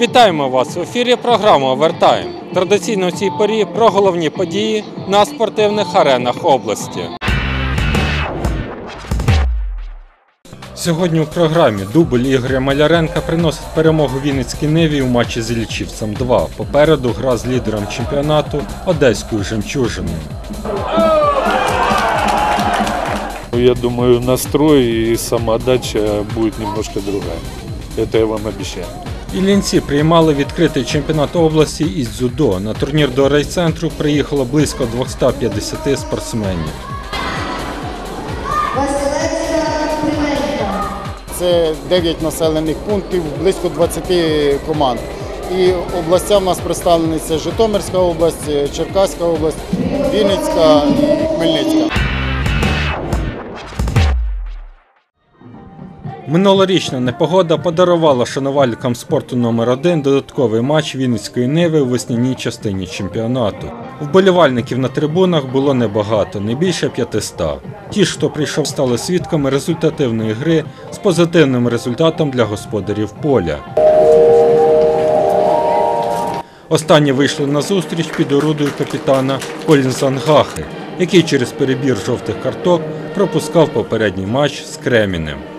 Вітаємо вас в ефірі програми Овертайм. Традиційно в цій порі про головні події на спортивних аренах області. Сьогодні у програмі дубль Ігоря Маляренка приносить перемогу Вінницькій Ниві у матчі з Іллічівцем 2. Попереду гра з лідером чемпіонату Одеською жемчужиною. Ну, Я думаю, настрой и самоотдача будет немножко другая. Это я вам обещаю. Іллінці приймали відкритий чемпіонат області із дзюдо. На турнір до райцентру приїхало близько 250 спортсменів. Це 9 населених пунктів, близько 20 команд. І областя в нас представлені це Житомирська область, Черкаська область, Вінницька і Хмельницька. Минулорічна непогода подарувала шанувальникам спорту номер 1 додатковий матч Вінницької Ниви у весняній частині чемпіонату. Вболівальників на трибунах було небагато, не більше 500. Ті, хто прийшов, стали свідками результативної гри з позитивним результатом для господарів поля. Останні вийшли на зустріч під орудою капітана Колінзангахи, який через перебір жовтих карток пропускав попередній матч з Кремінем.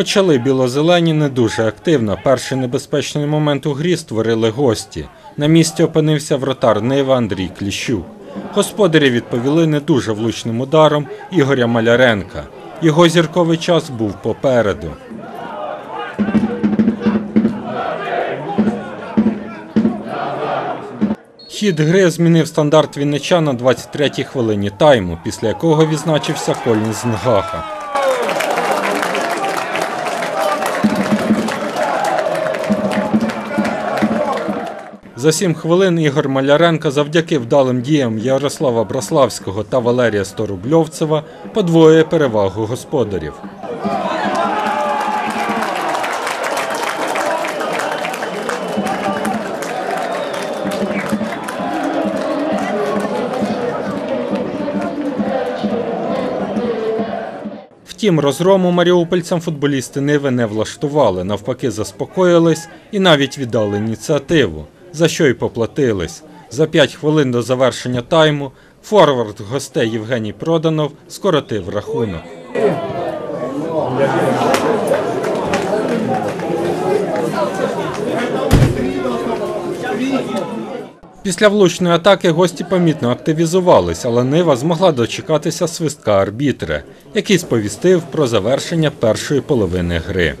Почали білозелені не дуже активно. Перший небезпечний момент у грі створили гості. На місці опинився вратар Нива Андрій Кліщук. Господарі відповіли не дуже влучним ударом Ігоря Маляренка. Його зірковий час був попереду. Хід гри змінив стандарт Віннича на 23-й хвилині тайму, після якого відзначився Колін Знгаха. За сім хвилин Ігор Маляренко завдяки вдалим діям Ярослава Браславського та Валерія Сторубльовцева подвоює перевагу господарів. Втім, розгрому маріупольцям футболісти Ниви не влаштували, навпаки, заспокоїлись і навіть віддали ініціативу, за що й поплатились. За 5 хвилин до завершення тайму форвард гостей Євгеній Проданов скоротив рахунок. Після влучної атаки гості помітно активізувались, але Нива змогла дочекатися свистка арбітра, який сповістив про завершення першої половини гри.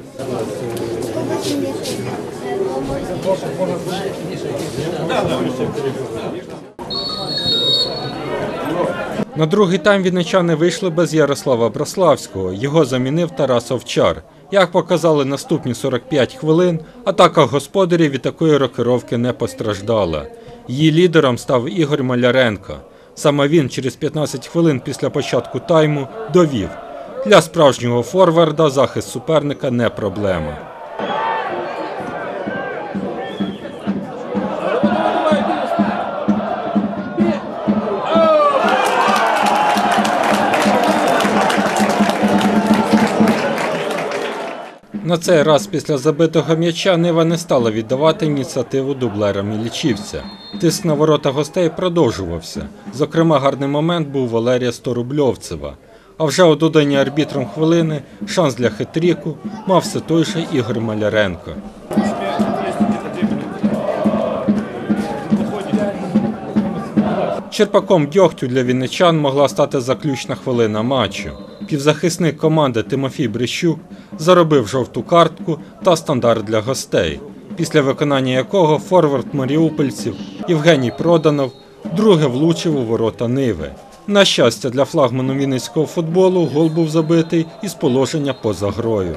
На другий тайм вінничани вийшли без Ярослава Браславського. Його замінив Тарас Овчар. Як показали наступні 45 хвилин, атака господарів від такої рокировки не постраждала. Її лідером став Ігор Маляренко. Саме він через 15 хвилин після початку тайму довів. Для справжнього форварда захист суперника не проблема. На цей раз після забитого м'яча Нива не стала віддавати ініціативу дублерам Іллічівця. Тиск на ворота гостей продовжувався. Зокрема, гарний момент був Валерія Сторубльовцева. А вже у доданні арбітром хвилини шанс для хитріку мав все той же Ігор Маляренко. Черпаком дьогтю для вінничан могла стати заключна хвилина матчу. Півзахисник команди Тимофій Брищук заробив жовту картку та стандарт для гостей, після виконання якого форвард маріупольців Євгеній Проданов друге влучив у ворота Ниви. На щастя, для флагману вінницького футболу гол був забитий із положення поза грою.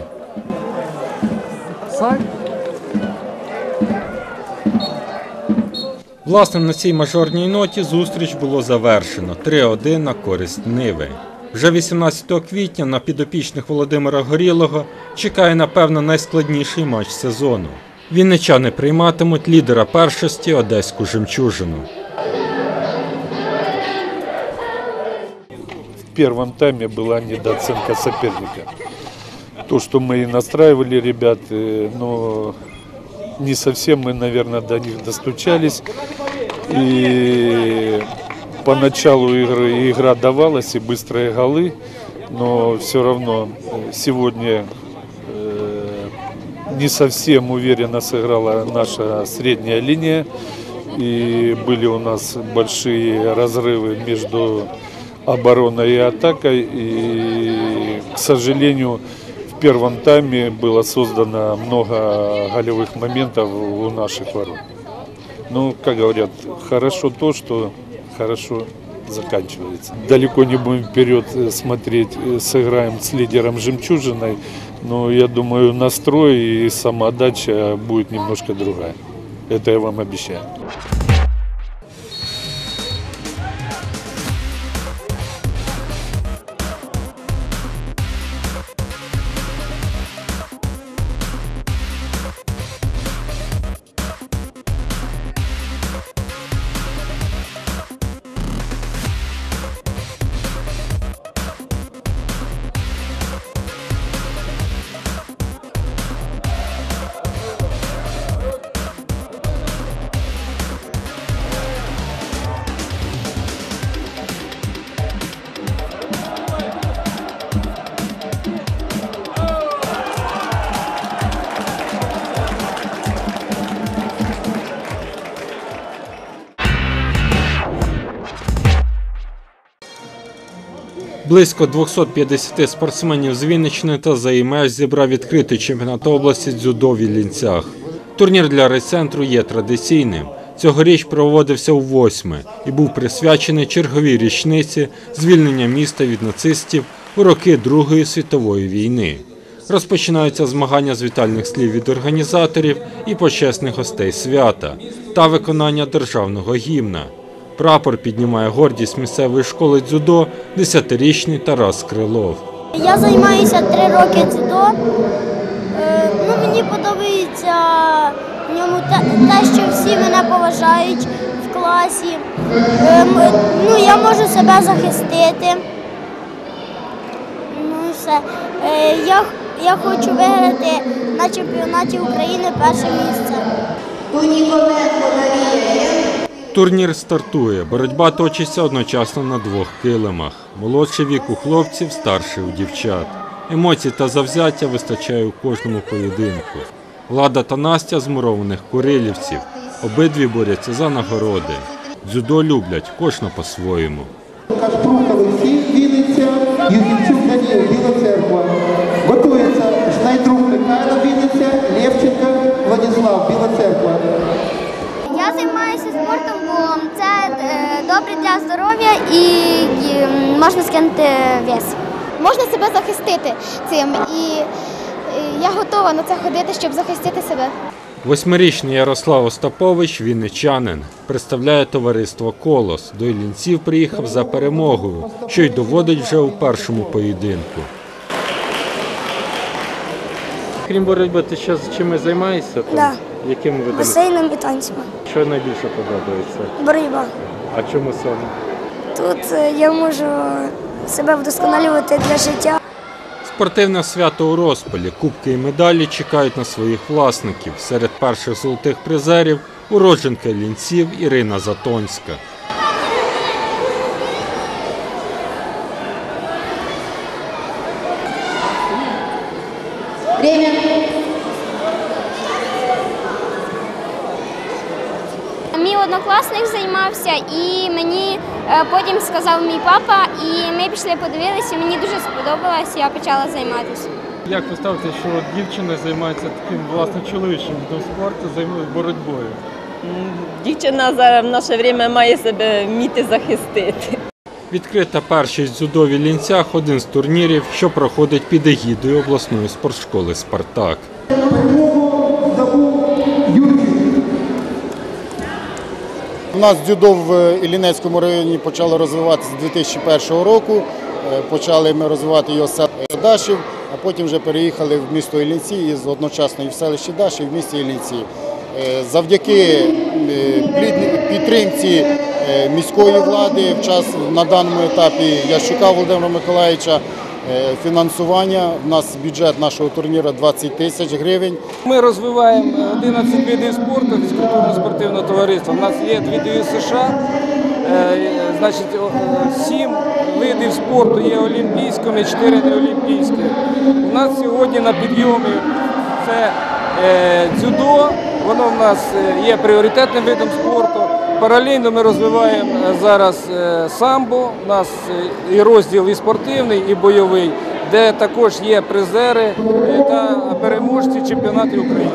Власне, на цій мажорній ноті зустріч було завершено 3-1 на користь Ниви. Вже 18 квітня на підопічних Володимира Горілого чекає, напевно, найскладніший матч сезону. Вінничани прийматимуть лідера першості Одеську жемчужину. В первом тайме была недооценка соперника. то, что мы и настраивали ребят, э, но не совсем мы, наверное, до них достучались. И поначалу игры игра давалась и быстрые голы, но все равно э, сегодня э, не совсем уверенно сыграла наша средняя линия. И были у нас большие разрывы между обороной и атакой. И, к сожалению, первом тайме было создано много голевых моментов у наших ворот. Ну, как говорят, хорошо то, что хорошо заканчивается. Далеко не будем вперед э, смотреть, э, сыграем с лидером «Жемчужиной», но я думаю, настрой и самоотдача будет немножко другая. Это я вам обещаю. Близько 250 спортсменів з Вінниччини та ЗАІМЕШ зібрав відкритий чемпіонат області дзюдо в Іллінцях. Турнір для райцентру є традиційним. Цьогоріч проводився у восьме і був присвячений черговій річниці звільнення міста від нацистів у роки Другої світової війни. Розпочинаються змагання з вітальних слів від організаторів і почесних гостей свята та виконання державного гімна. Прапор піднімає гордість місцевої школи дзюдо 10-річний Тарас Крилов. Я займаюся три роки дзюдо. Е, Ну, мені подобається в ньому те, те, що всі мене поважають в класі. Е, Ну, я можу себе захистити. Ну все. Е, Я, я хочу виграти на чемпіонаті України перше місце. Турнір стартує. Боротьба точиться одночасно на двох килимах. Молодший вік у хлопців, старший у дівчат. Емоцій та завзяття вистачає у кожному поєдинку. Влада та Настя з мурованих курилівців. Обидві борються за нагороди. Дзюдо люблять, кожна по-своєму. Можна скинути вес. можна себе захистити цим. І я готова на це ходити, щоб захистити себе. Восьмирічний Ярослав Остапович, вінничанин, представляє товариство Колос. До Іллінців приїхав за перемогою, що й доводить вже у першому поєдинку. Крім боротьби, ти ще чимось займаєшся? Там? Да. Яким видом? Басейном і танцями. Що найбільше подобається? Боротьба. А чому саме? Тут е, я можу себе вдосконалювати для життя. Спортивне свято у розпалі. Кубки і медалі чекають на своїх власників. Серед перших золотих призерів уродженка лінців Ірина Затонська. Мій однокласник займався, і мені е, потім сказав мій папа, і ми пішли подивилися. Мені дуже сподобалось, я почала займатися. Як ви ставите, що дівчина займається таким власне чоловічим видом спорту, займається боротьбою? Дівчина зараз в наше время має себе вміти захистити. Відкрита першість дзюдо в Іллінцях – один з турнірів, що проходить під егідою обласної спортшколи Спартак. У нас дзюдо в Іллінецькому районі почало розвиватися з 2001 року. Е, Почали ми розвивати його села Дашів, а потім вже переїхали в місто Іллінці і одночасно і в селищі Дашів, і в місті Іллінці. Е, Завдяки е, підтримці е, міської влади в час на даному етапі Ящука Володимира Миколаївича Е, Фінансування у нас бюджет нашого турніру 20 тисяч гривень. Ми розвиваємо 11 видів спорту фізкультурно-спортивного товариства. У нас є дві дивізії США, е, значить, е, сім видів спорту є олімпійськими, чотири неолімпійські. У нас сьогодні на підйомі це е, дзюдо, воно в нас е, є пріоритетним видом спорту. Паралельно ми розвиваємо е, зараз е, самбо, у нас е, і розділ і спортивний, і бойовий, де також є призери та переможці чемпіонатів України.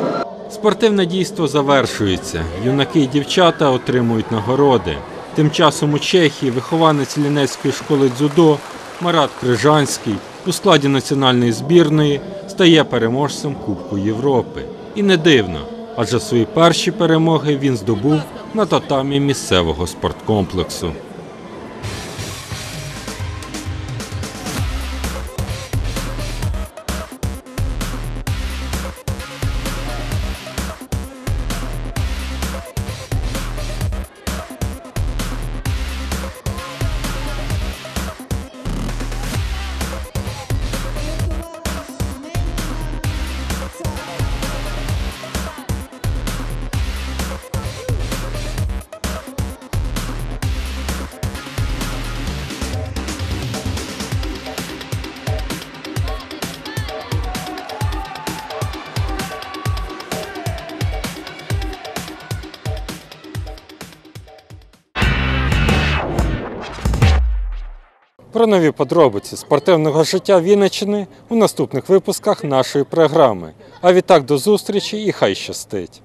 Спортивне дійство завершується. Юнаки і дівчата отримують нагороди. Тим часом у Чехії вихованець Лінецької школи дзюдо Марат Крижанський у складі національної збірної стає переможцем Кубку Європи. І не дивно, адже свої перші перемоги він здобув на татамі місцевого спорткомплексу. Про нові подробиці спортивного життя Вінниччини у наступних випусках нашої програми. А відтак до зустрічі і хай щастить!